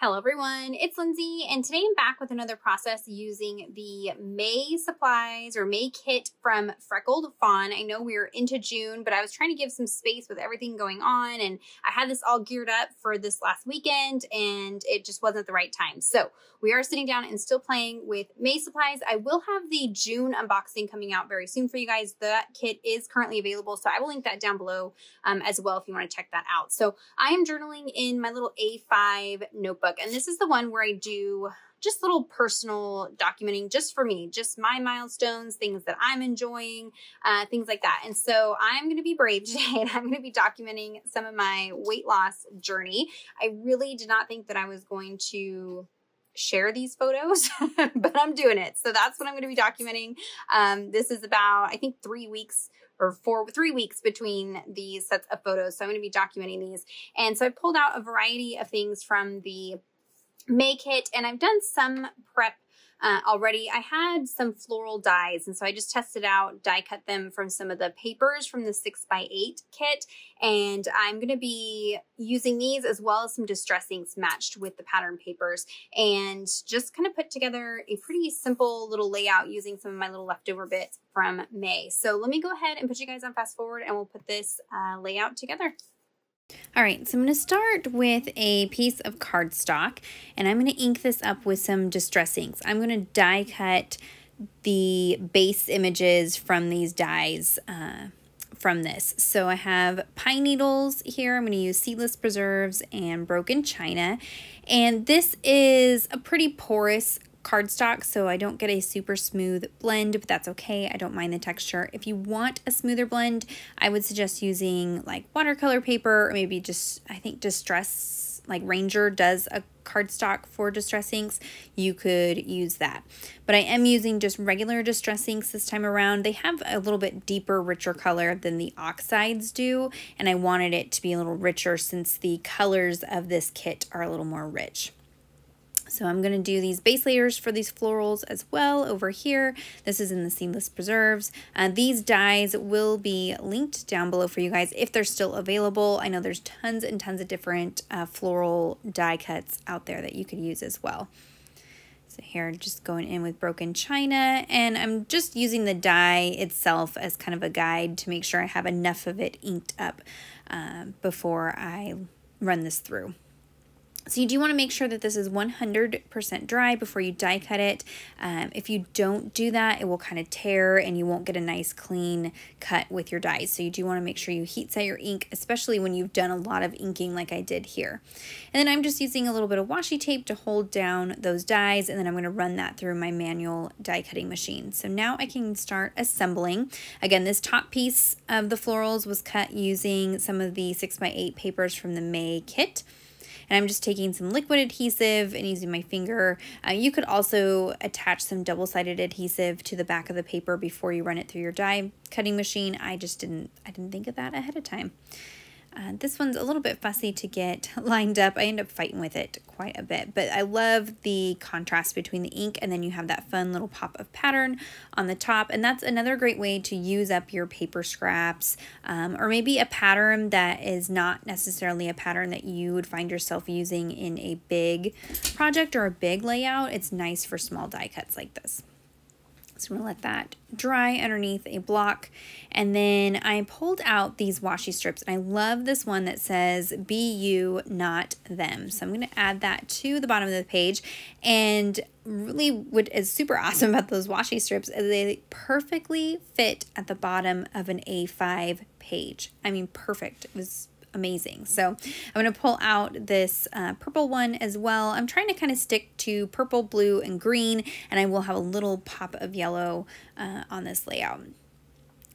Hello everyone, it's Lindsey and today I'm back with another process using the May supplies or May kit from Freckled Fawn. I know we're into June, but I was trying to give some space with everything going on and I had this all geared up for this last weekend and it just wasn't the right time. So we are sitting down and still playing with May supplies. I will have the June unboxing coming out very soon for you guys. That kit is currently available, so I will link that down below um, as well if you want to check that out. So I am journaling in my little A5 notebook book. And this is the one where I do just little personal documenting just for me, just my milestones, things that I'm enjoying, uh, things like that. And so I'm going to be brave today and I'm going to be documenting some of my weight loss journey. I really did not think that I was going to share these photos, but I'm doing it. So that's what I'm going to be documenting. Um, this is about, I think, three weeks or four, three weeks between these sets of photos. So I'm going to be documenting these. And so I pulled out a variety of things from the May kit and I've done some prep uh, already. I had some floral dies, and so I just tested out, die cut them from some of the papers from the 6x8 kit, and I'm going to be using these as well as some distress inks matched with the pattern papers, and just kind of put together a pretty simple little layout using some of my little leftover bits from May. So let me go ahead and put you guys on fast forward, and we'll put this uh, layout together. All right, so I'm going to start with a piece of cardstock and I'm going to ink this up with some distress inks. I'm going to die cut the base images from these dies uh, from this. So I have pine needles here. I'm going to use seedless preserves and broken china. And this is a pretty porous cardstock, so I don't get a super smooth blend, but that's okay. I don't mind the texture. If you want a smoother blend, I would suggest using like watercolor paper or maybe just, I think Distress, like Ranger does a cardstock for Distress inks. You could use that. But I am using just regular Distress inks this time around. They have a little bit deeper, richer color than the oxides do, and I wanted it to be a little richer since the colors of this kit are a little more rich. So I'm going to do these base layers for these florals as well over here. This is in the Seedless Preserves. Uh, these dies will be linked down below for you guys if they're still available. I know there's tons and tons of different uh, floral die cuts out there that you could use as well. So here, just going in with broken china, and I'm just using the die itself as kind of a guide to make sure I have enough of it inked up uh, before I run this through. So you do want to make sure that this is 100% dry before you die cut it. Um, if you don't do that, it will kind of tear and you won't get a nice clean cut with your dies. So you do want to make sure you heat set your ink, especially when you've done a lot of inking like I did here. And then I'm just using a little bit of washi tape to hold down those dies and then I'm going to run that through my manual die cutting machine. So now I can start assembling. Again, this top piece of the florals was cut using some of the 6x8 papers from the May kit and I'm just taking some liquid adhesive and using my finger. Uh, you could also attach some double-sided adhesive to the back of the paper before you run it through your die cutting machine. I just didn't, I didn't think of that ahead of time. Uh, this one's a little bit fussy to get lined up. I end up fighting with it quite a bit, but I love the contrast between the ink and then you have that fun little pop of pattern on the top. And that's another great way to use up your paper scraps um, or maybe a pattern that is not necessarily a pattern that you would find yourself using in a big project or a big layout. It's nice for small die cuts like this. So I'm going to let that dry underneath a block. And then I pulled out these washi strips. And I love this one that says, be you, not them. So I'm to add that to the bottom of the page. And really what is super awesome about those washi strips is they perfectly fit at the bottom of an A5 page. I mean, perfect. It was amazing. So I'm going to pull out this uh, purple one as well. I'm trying to kind of stick to purple, blue, and green, and I will have a little pop of yellow uh, on this layout.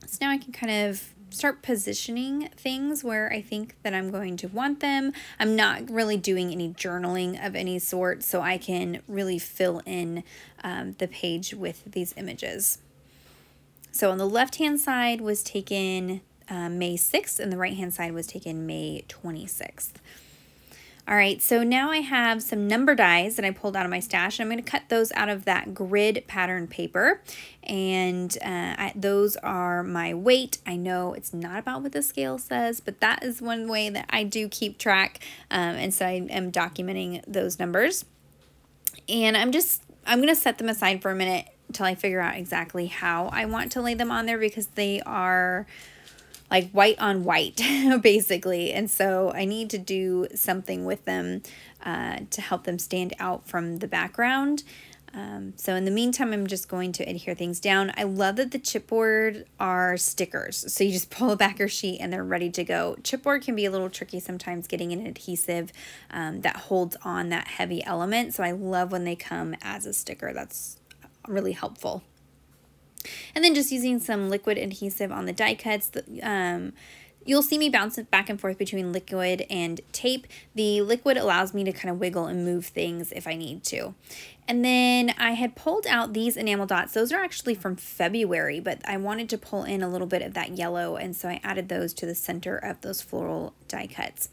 So now I can kind of start positioning things where I think that I'm going to want them. I'm not really doing any journaling of any sort, so I can really fill in um, the page with these images. So on the left-hand side was taken uh, May 6th, and the right hand side was taken May 26th. All right, so now I have some number dies that I pulled out of my stash. And I'm going to cut those out of that grid pattern paper. And uh, I, those are my weight. I know it's not about what the scale says, but that is one way that I do keep track. Um, and so I am documenting those numbers. And I'm just, I'm going to set them aside for a minute until I figure out exactly how I want to lay them on there because they are like white on white, basically. And so I need to do something with them uh, to help them stand out from the background. Um, so in the meantime, I'm just going to adhere things down. I love that the chipboard are stickers. So you just pull a backer sheet and they're ready to go. Chipboard can be a little tricky sometimes getting an adhesive um, that holds on that heavy element. So I love when they come as a sticker. That's really helpful. And then just using some liquid adhesive on the die cuts. Um, You'll see me bounce it back and forth between liquid and tape. The liquid allows me to kind of wiggle and move things if I need to. And then I had pulled out these enamel dots. Those are actually from February, but I wanted to pull in a little bit of that yellow, and so I added those to the center of those floral die cuts.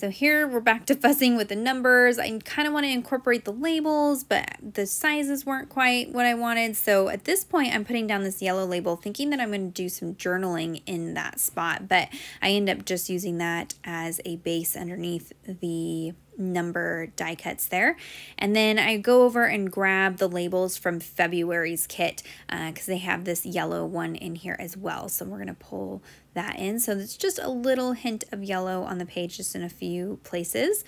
So here we're back to fussing with the numbers. I kind of want to incorporate the labels, but the sizes weren't quite what I wanted. So at this point, I'm putting down this yellow label thinking that I'm going to do some journaling in that spot, but I end up just using that as a base underneath the number die cuts there. And then I go over and grab the labels from February's kit because uh, they have this yellow one in here as well. So we're going to pull that in. So it's just a little hint of yellow on the page just in a few places.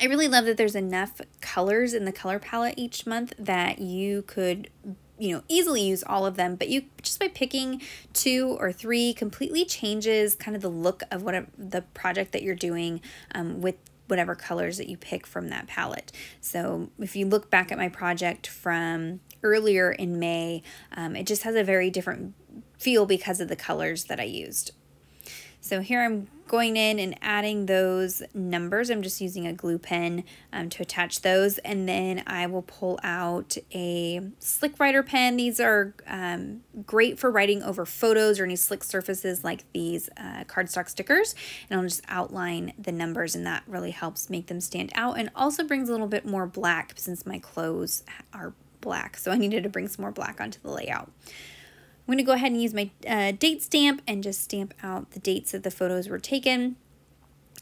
I really love that there's enough colors in the color palette each month that you could you know easily use all of them but you just by picking two or three completely changes kind of the look of what the project that you're doing um, with whatever colors that you pick from that palette. So if you look back at my project from earlier in May, um, it just has a very different feel because of the colors that I used. So here I'm going in and adding those numbers. I'm just using a glue pen um, to attach those. And then I will pull out a slick writer pen. These are um, great for writing over photos or any slick surfaces like these uh, cardstock stickers. And I'll just outline the numbers and that really helps make them stand out and also brings a little bit more black since my clothes are black. So I needed to bring some more black onto the layout. I'm going to go ahead and use my uh, date stamp and just stamp out the dates that the photos were taken.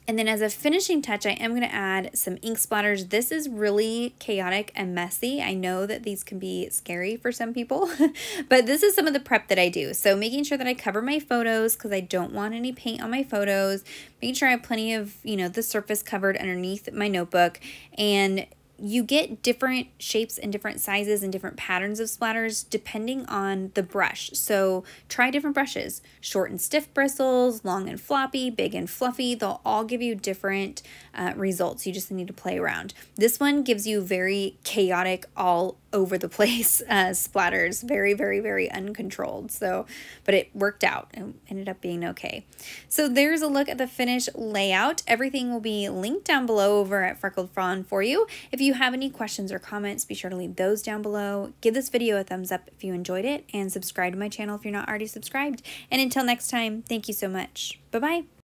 And then as a finishing touch, I am going to add some ink splatters. This is really chaotic and messy. I know that these can be scary for some people, but this is some of the prep that I do. So making sure that I cover my photos because I don't want any paint on my photos, making sure I have plenty of, you know, the surface covered underneath my notebook and you get different shapes and different sizes and different patterns of splatters depending on the brush. So try different brushes, short and stiff bristles, long and floppy, big and fluffy. They'll all give you different uh, results. You just need to play around. This one gives you very chaotic, all over the place uh, splatters, very, very, very uncontrolled. So, but it worked out and ended up being okay. So there's a look at the finished layout. Everything will be linked down below over at Freckled Fawn for you. If you have any questions or comments, be sure to leave those down below. Give this video a thumbs up if you enjoyed it and subscribe to my channel if you're not already subscribed. And until next time, thank you so much. Bye-bye.